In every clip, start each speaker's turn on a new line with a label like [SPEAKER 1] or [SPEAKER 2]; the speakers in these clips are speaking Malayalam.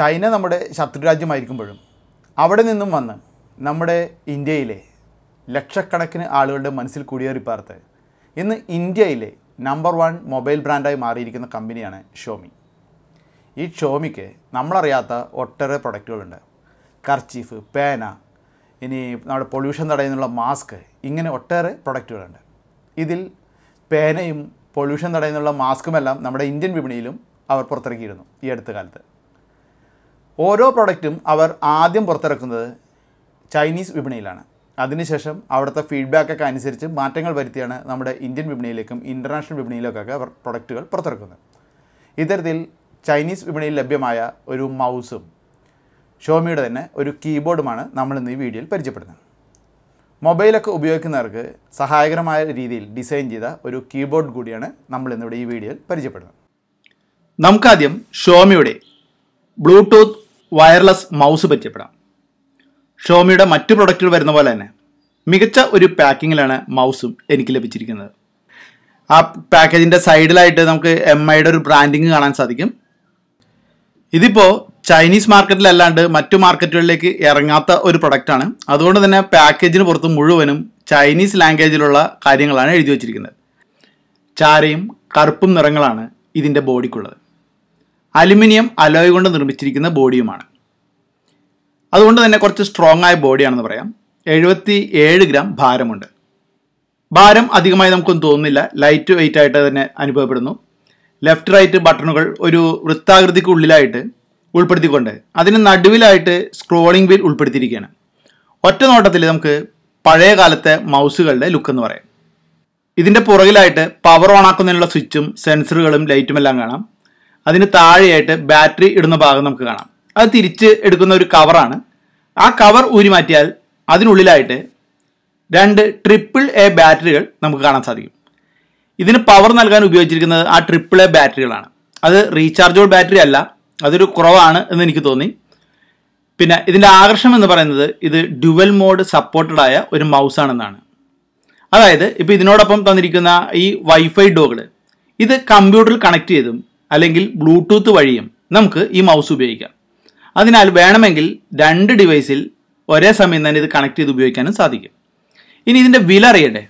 [SPEAKER 1] ചൈന നമ്മുടെ ശത്രുരാജ്യമായിരിക്കുമ്പോഴും അവിടെ നിന്നും വന്ന് നമ്മുടെ ഇന്ത്യയിലെ ലക്ഷക്കണക്കിന് ആളുകളുടെ മനസ്സിൽ കുടിയേറിപ്പാർത്ത് ഇന്ന് ഇന്ത്യയിലെ നമ്പർ വൺ മൊബൈൽ ബ്രാൻഡായി മാറിയിരിക്കുന്ന കമ്പനിയാണ് ഷോമി ഈ ഷോമിക്ക് നമ്മളറിയാത്ത ഒട്ടേറെ പ്രൊഡക്റ്റുകളുണ്ട് കർച്ചീഫ് പേന ഇനി നമ്മുടെ പൊല്യൂഷൻ തടയുന്നുള്ള മാസ്ക് ഇങ്ങനെ ഒട്ടേറെ പ്രൊഡക്റ്റുകളുണ്ട് ഇതിൽ പേനയും പൊല്യൂഷൻ തടയുന്നുള്ള മാസ്കുമെല്ലാം നമ്മുടെ ഇന്ത്യൻ വിപണിയിലും അവർ പുറത്തിറക്കിയിരുന്നു ഈ അടുത്ത കാലത്ത്. ഓരോ പ്രൊഡക്റ്റും അവർ ആദ്യം പുറത്തിറക്കുന്നത് ചൈനീസ് വിപണിയിലാണ്. അതിനുശേഷം അവിടുത്തെ ഫീഡ്ബാക്കൊക്കെ അനുസരിച്ച് മാറ്റങ്ങൾ വരുത്തിയാണ് നമ്മുടെ ഇന്ത്യൻ വിപണിയിലേക്കും ഇന്റർനാഷണൽ വിപണിയിലേക്കൊക്കെ അവർ പ്രൊഡക്റ്റുകൾ പുറത്തിറക്കുന്നത്. ഇത്തരത്തിൽ ചൈനീസ് വിപണിയിൽ ലഭ്യമായ ഒരു മൗസും ഷോമിയുടെ തന്നെ ഒരു കീബോർഡുമാണ് നമ്മൾ ഇന്ന് ഈ വീഡിയോയിൽ പരിചയപ്പെടുന്നത്. മൊബൈലൊക്കെ ഉപയോഗിക്കുന്നവർക്ക് സഹായകരമായ രീതിയിൽ ഡിസൈൻ ചെയ്ത ഒരു കീബോർഡ് കൂടിയാണ് നമ്മൾ ഇന്നിവിടെ ഈ വീഡിയോയിൽ പരിചയപ്പെടുന്നത്.
[SPEAKER 2] നമുക്കാദ്യം ഷോമിയുടെ ബ്ലൂടൂത്ത് വയർലെസ് മൗസ് പരിചയപ്പെടാം ഷോമിയുടെ മറ്റു പ്രൊഡക്റ്റുകൾ വരുന്ന പോലെ തന്നെ മികച്ച ഒരു പാക്കിങ്ങിലാണ് മൗസും എനിക്ക് ലഭിച്ചിരിക്കുന്നത്. ആ പാക്കേജിന്റെ സൈഡിലായിട്ട് നമുക്ക് എം ഐയുടെ ഒരു ബ്രാൻഡിങ് കാണാൻ സാധിക്കും. ഇതിപ്പോൾ ചൈനീസ് മാർക്കറ്റിലല്ലാണ്ട് മറ്റു മാർക്കറ്റുകളിലേക്ക് ഇറങ്ങാത്ത ഒരു പ്രൊഡക്റ്റാണ് അതുകൊണ്ട് തന്നെ പാക്കേജിന് പുറത്ത് മുഴുവനും ചൈനീസ് ലാംഗ്വേജിലുള്ള കാര്യങ്ങളാണ് എഴുതി വച്ചിരിക്കുന്നത്. ചാരയും കറുപ്പും നിറങ്ങളാണ് ഇതിന്റെ ബോഡിക്കുള്ളത് അലുമിനിയം അലോയ് കൊണ്ട് നിർമ്മിച്ചിരിക്കുന്ന ബോഡിയുമാണ്. അതുകൊണ്ട് തന്നെ കുറച്ച് സ്ട്രോങ് ആയ ബോഡിയാണെന്ന് പറയാം. എഴുപത്തി ഏഴ് ഗ്രാം ഭാരമുണ്ട്. ഭാരം അധികമായി നമുക്കൊന്നും തോന്നുന്നില്ല. ലൈറ്റ് വെയിറ്റ് ആയിട്ട് തന്നെ അനുഭവപ്പെടുന്നു. ലെഫ്റ്റ് റൈറ്റ് ബട്ടണുകൾ ഒരു വൃത്താകൃതിക്കുള്ളിലായിട്ട് ഉൾപ്പെടുത്തിക്കൊണ്ട് അതിന് നടുവിലായിട്ട് സ്ക്രോളിംഗ് വീൽ ഉൾപ്പെടുത്തിയിരിക്കുകയാണ്. ഒറ്റ നോട്ടത്തിൽ നമുക്ക് പഴയ കാലത്തെ മൗസുകളുടെ ലുക്ക് എന്ന് പറയാം. ഇതിന്റെ പുറകിലായിട്ട് പവർ ഓൺ ആക്കുന്നതിനുള്ള സ്വിച്ചും സെൻസറുകളും ലൈറ്റുമെല്ലാം കാണാം. അതിന് താഴെയായിട്ട് ബാറ്ററി ഇടുന്ന ഭാഗം നമുക്ക് കാണാം. അത് തിരിച്ച് എടുക്കുന്ന ഒരു കവറാണ്. ആ കവർ ഊരിമാറ്റിയാൽ അതിനുള്ളിലായിട്ട് രണ്ട് ട്രിപ്പിൾ എ ബാറ്ററികൾ നമുക്ക് കാണാൻ സാധിക്കും. ഇതിന് പവർ നൽകാൻ ഉപയോഗിച്ചിരിക്കുന്നത് ആ ട്രിപ്പിൾ എ ബാറ്ററികളാണ്. അത് റീചാർജബിൾ ബാറ്ററി അല്ല അതൊരു കുറവാണ് എന്ന് എനിക്ക് തോന്നി. പിന്നെ ഇതിന്റെ ആകർഷണം എന്ന് പറയുന്നത് ഇത് ഡുവൽ മോഡ് സപ്പോർട്ടഡ് ആയ ഒരു മൗസ് ആണെന്നാണ്. അതായത് ഇപ്പോൾ ഇതിനോടൊപ്പം തന്നിരിക്കുന്ന ഈ വൈഫൈ ഡോകൾ ഇത് കമ്പ്യൂട്ടറിൽ കണക്ട് ചെയ്തും അല്ലെങ്കിൽ ബ്ലൂടൂത്ത് വഴിയും നമുക്ക് ഈ മൗസ് ഉപയോഗിക്കാം. അതിനാൽ വേണമെങ്കിൽ രണ്ട് ഡിവൈസിൽ ഒരേ സമയം തന്നെ ഇത് കണക്ട് ചെയ്ത് ഉപയോഗിക്കാനും സാധിക്കും. ഇനി ഇതിന്റെ വില അറിയട്ടെ?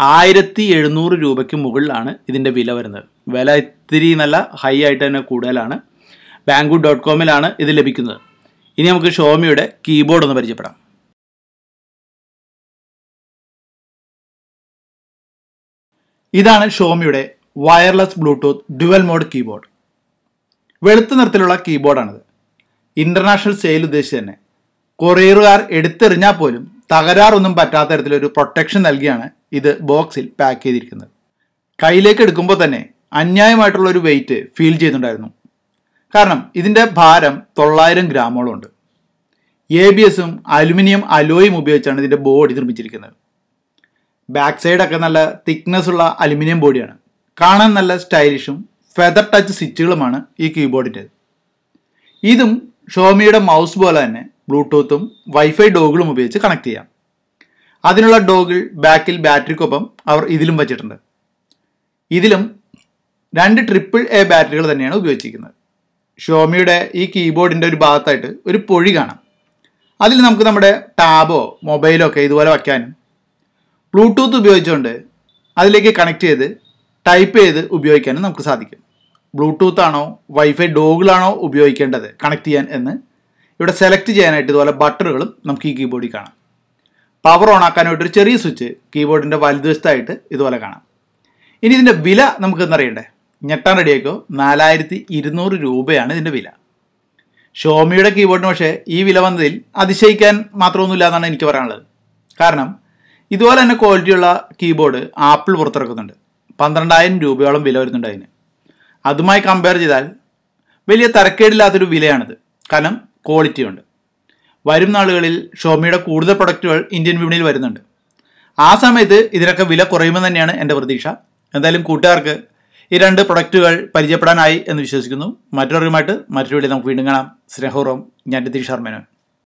[SPEAKER 2] ആയിരത്തി എഴുന്നൂറ് രൂപയ്ക്ക് മുകളിലാണ് ഇതിന്റെ വില വരുന്നത്. വില ഇത്തിരി നല്ല ഹൈ ആയിട്ട് തന്നെ കൂടുതലാണ്. ബാങ്കു ഡോട്ട് കോമിലാണ് ഇത് ലഭിക്കുന്നത്. ഇനി നമുക്ക് ഷോമിയുടെ കീബോർഡ് ഒന്ന് പരിചയപ്പെടാം. ഇതാണ് ഷോമിയുടെ wireless bluetooth dual mode keyboard വെളുത്ത നിറത്തിലുള്ള കീബോർഡാണിത് ഇന്റർനാഷണൽ സെയിൽ ഉദ്ദേശിച്ച് തന്നെ. കൊറിയറുകാർ എടുത്തെറിഞ്ഞാൽ പോലും തകരാറൊന്നും പറ്റാത്ത തരത്തിലൊരു പ്രൊട്ടക്ഷൻ നൽകിയാണ് ഇത് ബോക്സിൽ പാക്ക് ചെയ്തിരിക്കുന്നത്. കയ്യിലേക്ക് എടുക്കുമ്പോൾ തന്നെ അന്യായമായിട്ടുള്ള ഒരു വെയിറ്റ് ഫീൽ ചെയ്യുന്നുണ്ടായിരുന്നു. കാരണം ഇതിന്റെ ഭാരം തൊള്ളായിരം ഗ്രാമോളം ഉണ്ട്. എ ബി എസും അലുമിനിയം അലോയും ഉപയോഗിച്ചാണ് ഇതിന്റെ ബോഡി നിർമ്മിച്ചിരിക്കുന്നത്. ബാക്ക് സൈഡൊക്കെ നല്ല തിക്നെസ് ഉള്ള അലുമിനിയം ബോഡിയാണ് കാണാൻ നല്ല സ്റ്റൈലിഷും ഫെദർ ടച്ച് സ്വിച്ചുകളുമാണ് ഈ കീബോർഡിന്റെ ഇതും ഷോമിയുടെ മൗസ് പോലെ തന്നെ ബ്ലൂടൂത്തും വൈഫൈ ഡോഗുകളും ഉപയോഗിച്ച് കണക്ട് ചെയ്യാം. അതിനുള്ള ഡോഗിൾ ബാക്കിൽ ബാറ്ററിക്കൊപ്പം അവർ ഇതിലും വച്ചിട്ടുണ്ട്. ഇതിലും രണ്ട് ട്രിപ്പിൾ എ ബാറ്ററികൾ തന്നെയാണ് ഉപയോഗിച്ചിരിക്കുന്നത്. ഷോമിയുടെ ഈ കീബോർഡിന്റെ ഒരു ഭാഗത്തായിട്ട് ഒരു പൊഴി കാണാം. അതിൽ നമുക്ക് നമ്മുടെ ടാബോ മൊബൈലോ ഒക്കെ ഇതുപോലെ വയ്ക്കാനും. ബ്ലൂടൂത്ത് ഉപയോഗിച്ചുകൊണ്ട് അതിലേക്ക് കണക്ട് ചെയ്ത് ടൈപ്പ് ചെയ്ത് ഉപയോഗിക്കാനും നമുക്ക് സാധിക്കും. ബ്ലൂടൂത്ത് ആണോ വൈഫൈ ഡോഗിളാണോ ഉപയോഗിക്കേണ്ടത് കണക്ട് ചെയ്യാൻ എന്ന് ഇവിടെ സെലക്ട് ചെയ്യാനായിട്ട് ഇതുപോലെ ബട്ടറുകളും നമുക്ക് ഈ കീബോർഡിൽ കാണാം. പവർ ഓൺ ആക്കാനായിട്ട് ഒരു ചെറിയ സ്വിച്ച് കീബോർഡിന്റെ വലതുവശത്തായിട്ട് ഇതുപോലെ കാണാം. ഇനി ഇതിന്റെ വില നമുക്ക് എന്നറിയണ്ടേ ഞെട്ടാൻ റെഡിയാക്കോ നാലായിരത്തി ഇരുന്നൂറ് രൂപയാണ് ഇതിന്റെ വില. ഷോമിയുടെ കീബോർഡിന് പക്ഷേ ഈ വില വന്നതിൽ അതിശയിക്കാൻ മാത്രമൊന്നുമില്ല എന്നാണ് എനിക്ക് പറയാനുള്ളത്. കാരണം ഇതുപോലെ തന്നെ ക്വാളിറ്റിയുള്ള കീബോർഡ് ആപ്പിൾ പുറത്തിറക്കുന്നുണ്ട്. പന്ത്രണ്ടായിരം രൂപയോളം വില വരുന്നുണ്ട് അതിന്. അതുമായി കമ്പയർ ചെയ്താൽ വലിയ തരക്കേടില്ലാത്തൊരു വിലയാണിത്. കാരണം ക്വാളിറ്റി ഉണ്ട് വരും നാളുകളിൽ ഷോമിയുടെ കൂടുതൽ പ്രൊഡക്റ്റുകൾ ഇന്ത്യൻ വിപണിയിൽ വരുന്നുണ്ട്. ആ സമയത്ത് ഇതിനൊക്കെ വില കുറയുമെന്ന് തന്നെയാണ് എന്റെ പ്രതീക്ഷ. എന്തായാലും കൂട്ടുകാർക്ക് ഈ രണ്ട് പ്രൊഡക്റ്റുകൾ പരിചയപ്പെടാനായി എന്ന് വിശ്വസിക്കുന്നു. മറ്റൊരുമായിട്ട് മറ്റൊരു വീഡിയോ നമുക്ക് വീണ്ടും കാണാം. സ്നേഹപൂർവം ഞാൻ രതീഷ് ശർമ്മേനോൻ.